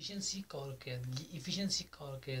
efficiency குறைக்குறது:kuraikurathu efficiency குறைக்குறது:kuraikurathu